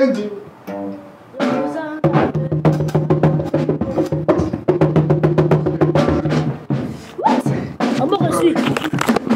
candy. What? I'm not gonna see.